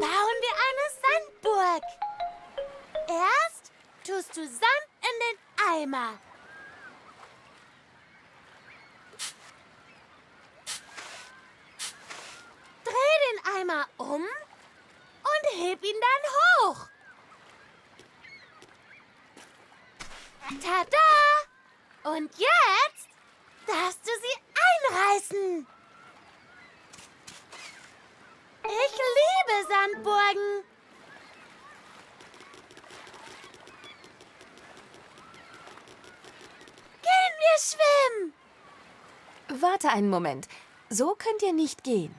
bauen wir eine Sandburg. Erst tust du Sand in den Eimer. Dreh den Eimer um und heb ihn dann hoch. Tada! Und jetzt darfst du sie einreißen. Ich liebe Sandburgen. Gehen wir schwimmen. Warte einen Moment. So könnt ihr nicht gehen.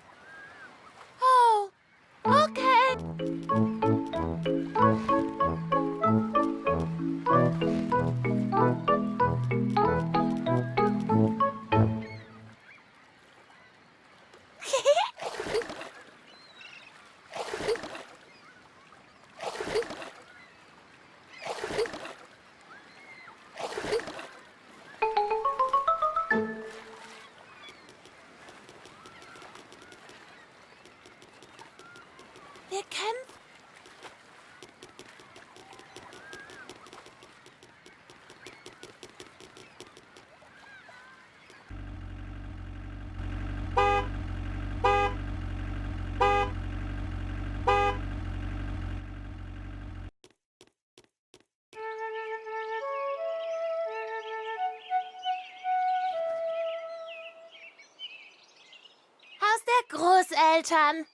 Großeltern.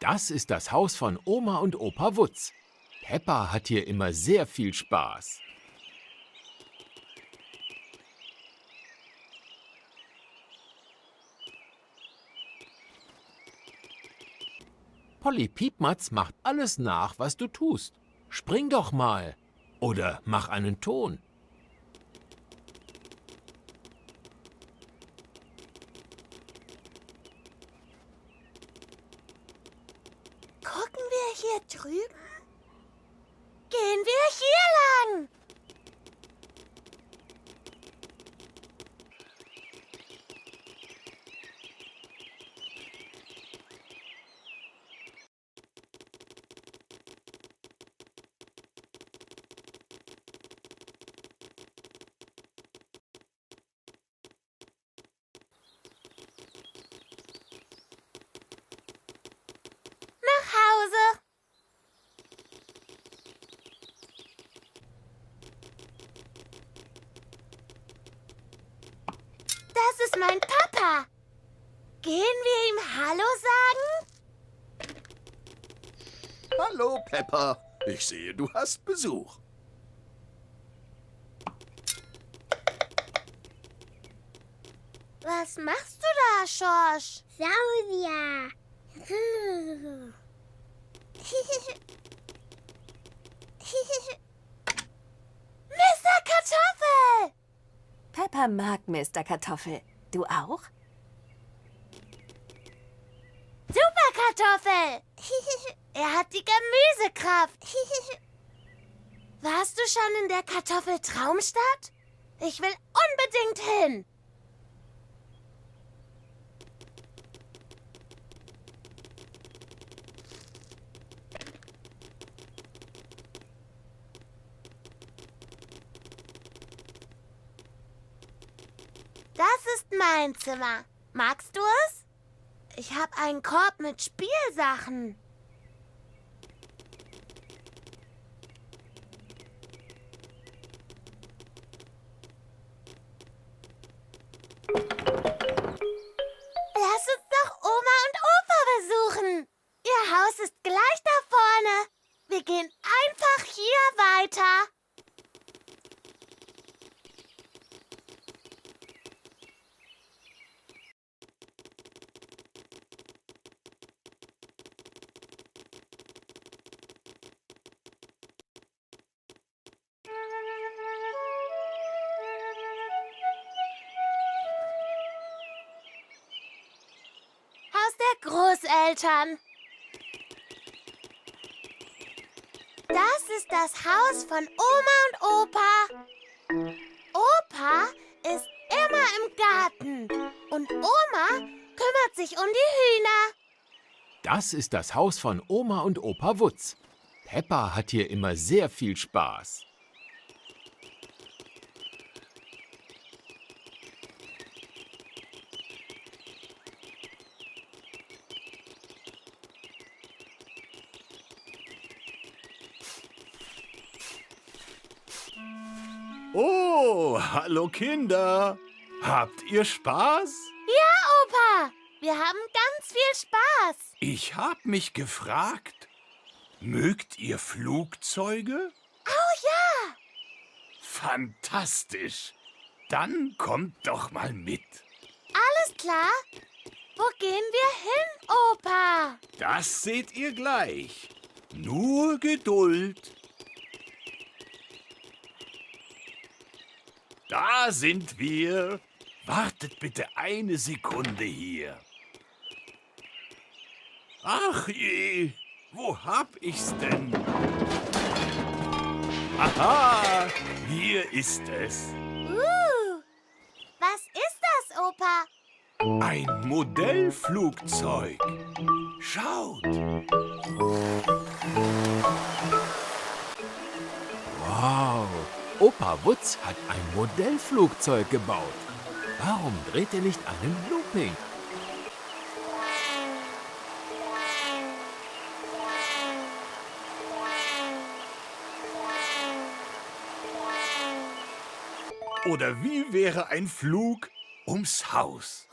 Das ist das Haus von Oma und Opa Wutz. Peppa hat hier immer sehr viel Spaß. Polly Piepmatz macht alles nach, was du tust. Spring doch mal. Oder mach einen Ton. Gucken wir hier drüben? Gehen wir hier lang? Nach Hause. Das ist mein Papa. Gehen wir ihm Hallo sagen? Hallo, Peppa. Ich sehe, du hast Besuch. Was machst du da, Schorsch? Sausia. Mr. Kartoffel! Peppa mag Mr. Kartoffel. Du auch? Super Kartoffel! er hat die Gemüsekraft. Warst du schon in der Kartoffeltraumstadt? Ich will unbedingt hin. Das ist mein Zimmer. Magst du es? Ich habe einen Korb mit Spielsachen. Großeltern. Das ist das Haus von Oma und Opa. Opa ist immer im Garten und Oma kümmert sich um die Hühner. Das ist das Haus von Oma und Opa Wutz. Peppa hat hier immer sehr viel Spaß. Oh, hallo Kinder. Habt ihr Spaß? Ja, Opa, wir haben ganz viel Spaß. Ich hab mich gefragt, mögt ihr Flugzeuge? Oh ja, Fantastisch. Dann kommt doch mal mit. alles klar. Wo gehen wir hin, Opa? Das seht ihr gleich. Nur Geduld. Da sind wir. Wartet bitte eine Sekunde hier. Ach je, wo hab ich's denn? Aha, hier ist es. Uh, was ist das, Opa? Ein Modellflugzeug. Schaut. Opa Wutz hat ein Modellflugzeug gebaut. Warum dreht er nicht einen Looping? Oder wie wäre ein Flug ums Haus?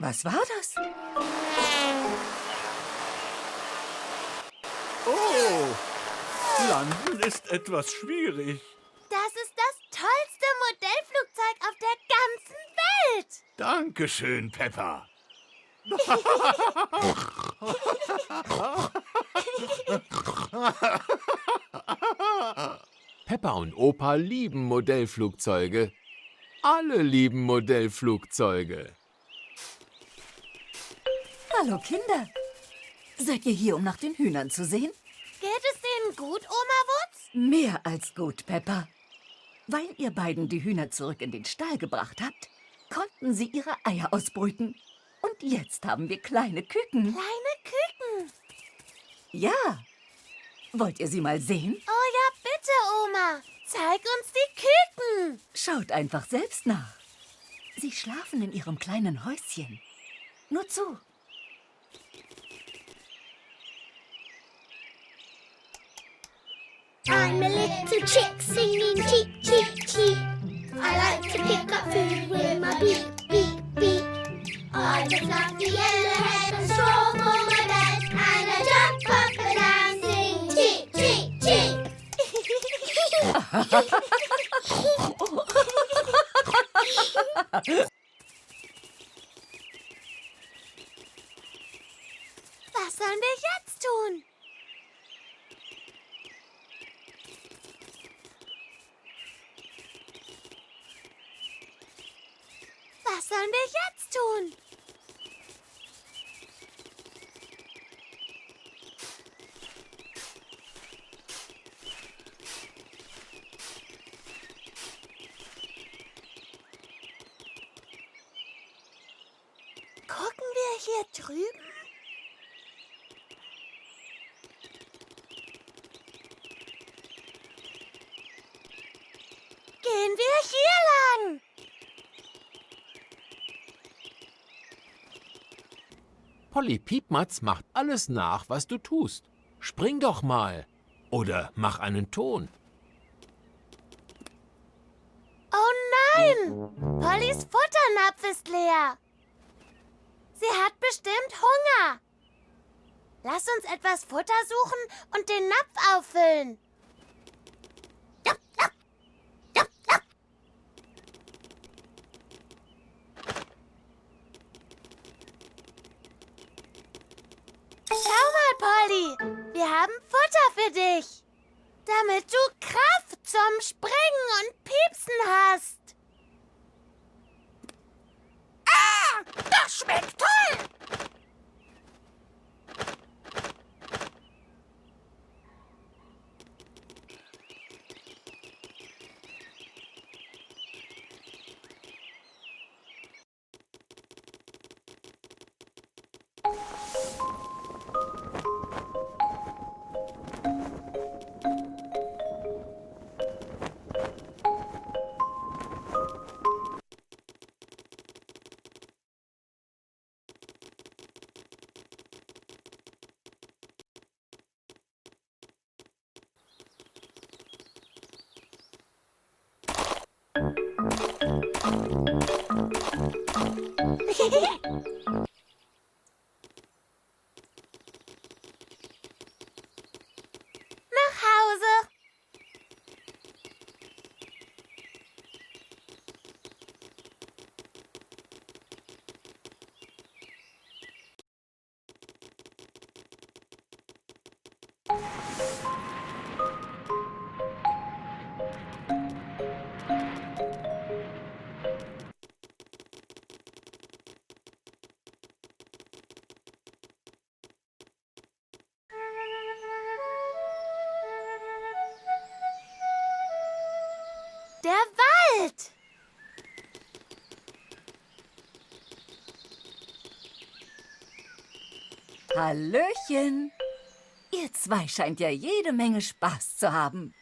Was war das? Oh, landen ist etwas schwierig. Das ist das tollste Modellflugzeug auf der ganzen Welt. Dankeschön, Peppa. Peppa und Opa lieben Modellflugzeuge. Alle lieben Modellflugzeuge. Hallo Kinder. Seid ihr hier, um nach den Hühnern zu sehen? Geht es denen gut, Oma Wutz? Mehr als gut, Peppa. Weil ihr beiden die Hühner zurück in den Stall gebracht habt, konnten sie ihre Eier ausbrüten. Und jetzt haben wir kleine Küken. Kleine Küken. Ja. Wollt ihr sie mal sehen? Oh ja, bitte, Oma. Zeig uns die Küken. Schaut einfach selbst nach. Sie schlafen in ihrem kleinen Häuschen. Nur zu. I'm a little chick singing cheep, cheep, cheep. I like to pick up food with my beak, beak, beak. I just love the yellow head and straw for my bed. And I jump up and down, sing cheep, cheep, cheep. sollen wir jetzt tun? Gucken wir hier drüben? Gehen wir hier lang? Polly Piepmatz macht alles nach, was du tust. Spring doch mal. Oder mach einen Ton. Oh nein! Pollys Futternapf ist leer. Sie hat bestimmt Hunger. Lass uns etwas Futter suchen und den Napf auffüllen. Wir haben Futter für dich, damit du Kraft zum Springen und Piepsen hast. Ah, das schmeckt toll! Hallöchen! Ihr zwei scheint ja jede Menge Spaß zu haben.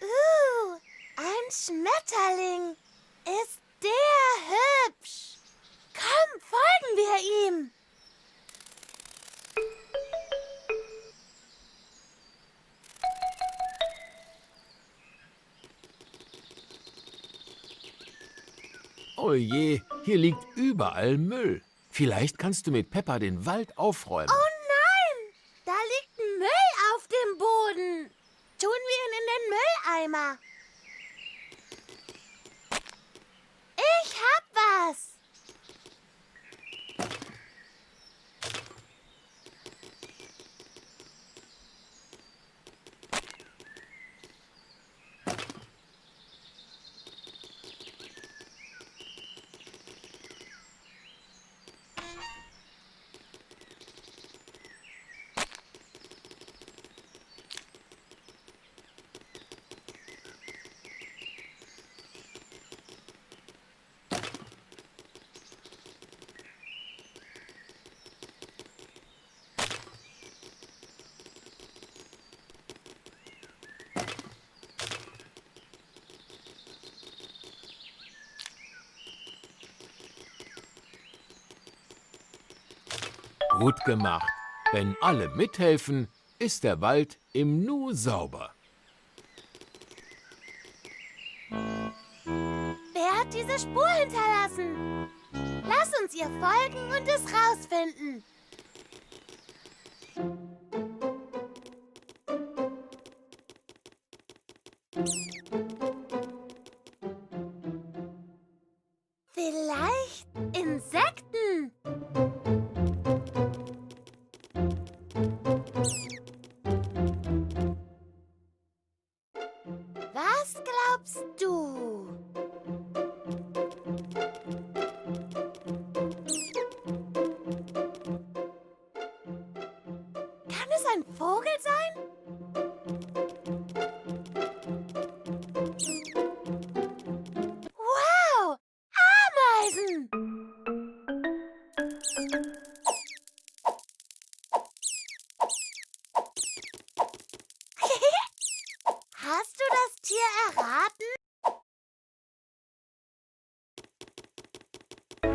Uh, ein Schmetterling. Ist der hübsch. Komm, folgen wir ihm. Je, hier liegt überall Müll. Vielleicht kannst du mit Peppa den Wald aufräumen. Oh nein, da liegt Müll auf dem Boden. Tun wir ihn in den Mülleimer. Ich hab was. Gut gemacht. Wenn alle mithelfen, ist der Wald im Nu sauber. Wer hat diese Spur hinterlassen? Lass uns ihr folgen und es rausfinden.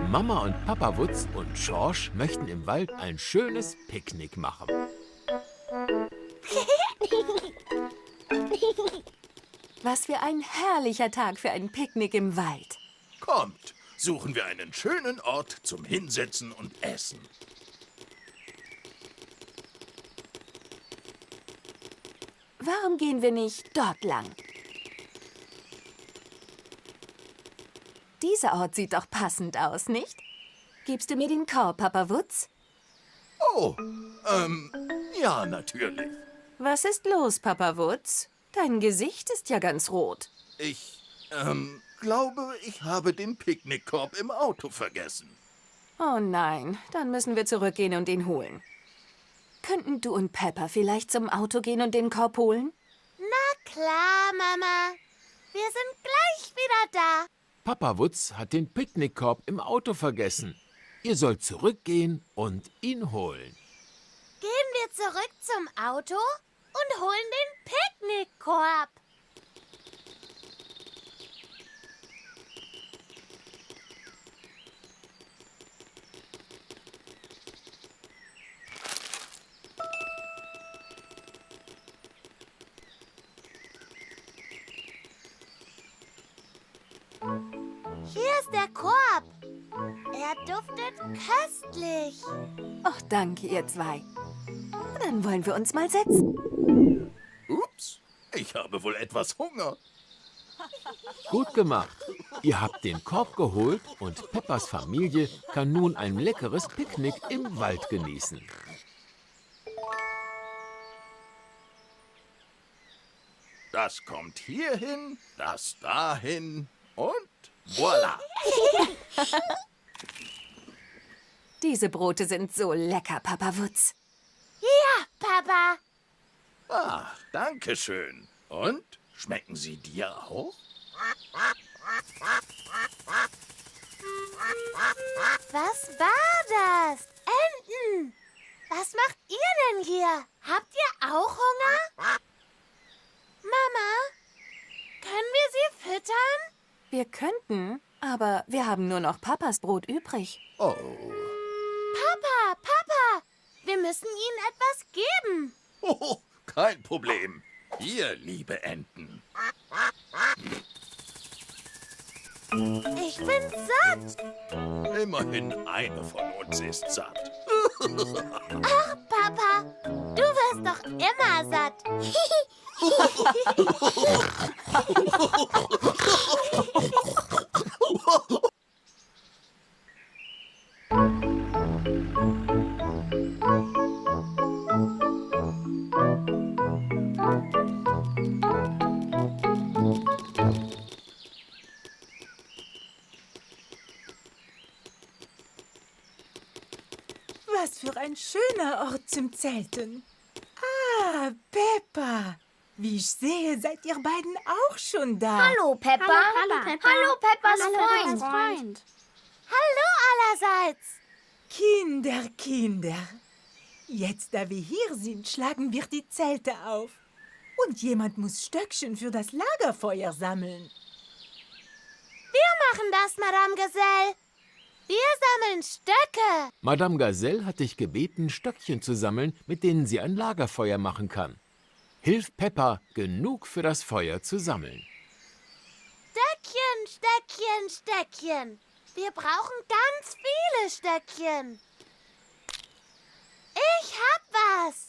Mama und Papa Wutz und Schorsch möchten im Wald ein schönes Picknick machen. Was für ein herrlicher Tag für ein Picknick im Wald. Kommt, suchen wir einen schönen Ort zum Hinsetzen und Essen. Warum gehen wir nicht dort lang? Dieser Ort sieht doch passend aus, nicht? Gibst du mir den Korb, Papa Wutz? Oh, ähm, ja, natürlich. Was ist los, Papa Wutz? Dein Gesicht ist ja ganz rot. Ich, ähm, glaube, ich habe den Picknickkorb im Auto vergessen. Oh nein, dann müssen wir zurückgehen und ihn holen. Könnten du und Peppa vielleicht zum Auto gehen und den Korb holen? Na klar, Mama. Wir sind gleich wieder da. Papa Wutz hat den Picknickkorb im Auto vergessen. Ihr sollt zurückgehen und ihn holen. Gehen wir zurück zum Auto und holen den Picknickkorb. Hier ist der Korb. Er duftet köstlich. Ach, danke, ihr zwei. Dann wollen wir uns mal setzen. Ups, ich habe wohl etwas Hunger. Gut gemacht. Ihr habt den Korb geholt und Peppas Familie kann nun ein leckeres Picknick im Wald genießen. Das kommt hierhin, das dahin und voilà. Diese Brote sind so lecker, Papa Wutz. Ja, Papa. Ah, danke schön. Und schmecken sie dir auch? Was war das? Enten. Was macht ihr denn hier? Habt ihr auch Hunger? Mama, können wir? Wir könnten, aber wir haben nur noch Papas Brot übrig. Oh, Papa, Papa, wir müssen ihnen etwas geben. oh kein Problem. Hier, liebe Enten. Ich bin satt. Immerhin eine von uns ist satt. Papa, du wirst doch immer satt. Was für ein schöner Ort zum Zelten. Ah, Peppa. Wie ich sehe, seid ihr beiden auch schon da. Hallo, Peppa. Hallo, Peppa. Hallo, Peppas Hallo, Freund. Peppas Freund. Hallo allerseits. Kinder, Kinder. Jetzt, da wir hier sind, schlagen wir die Zelte auf. Und jemand muss Stöckchen für das Lagerfeuer sammeln. Wir machen das, Madame Gazelle. Wir sammeln Stöcke. Madame Gazelle hat dich gebeten, Stöckchen zu sammeln, mit denen sie ein Lagerfeuer machen kann hilft Peppa, genug für das Feuer zu sammeln. Stöckchen, Stöckchen, Stöckchen. Wir brauchen ganz viele Stöckchen. Ich hab was.